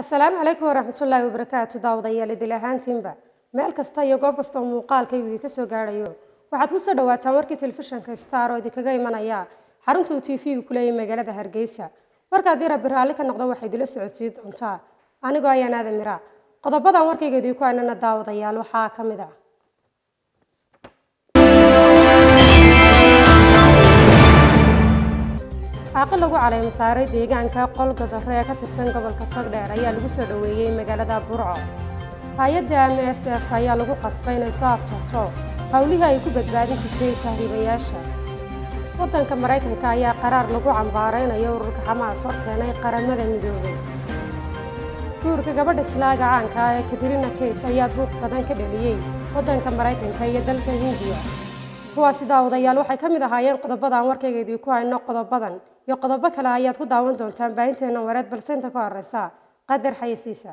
asalaamu calaykum waraxmatullaahi wabarakaatu daawadayaal idil ahaantiinba meel kasta iyo goob kasta oo muuqaalkaygu idinka soo gaadhayo waxaad ku soo dhawaataan warkii telefishinka star oo idinkaga imanaya. Xarunta uu tv-ga ku leeyahay magaalada hargeysa. Warka haddii rabbi raalli ka noqdo waxay idila socodsiin doontaa. Anigoo ayaan aadan mira qodobadan warkayga idinku anana daawadayaal waxaa ka mid ah caaqil lagu caleemo saaray deegaanka qolgodare ee ka tirsan gobolka togdheer ayaa lagu soo dhoweeyey magaalada burco. Hay'adda m s f ayaa lagu qasbay inay soo abjarto howlihii ay ku badbaadin jirtay tahriibayaasha waddanka maraykanka ayaa qaraar lagu cambaaraynayo ururka xamaas hor keenay qaramada midoobay. Guurka gabadha jilaaga caanka ah ee katrina kayf ayaa buuq badan ka dheliyey waddanka maraykanka iyo dalka hindiya kuwaasi daawadayaal waxay ka mid ahaayeen qodobadan warkayga idinku hayno qodobadan. Iyo qodobo kale ayaad ku daawan doontaan baahinteena wareed balse inta ka horeysa qadar xayasiisa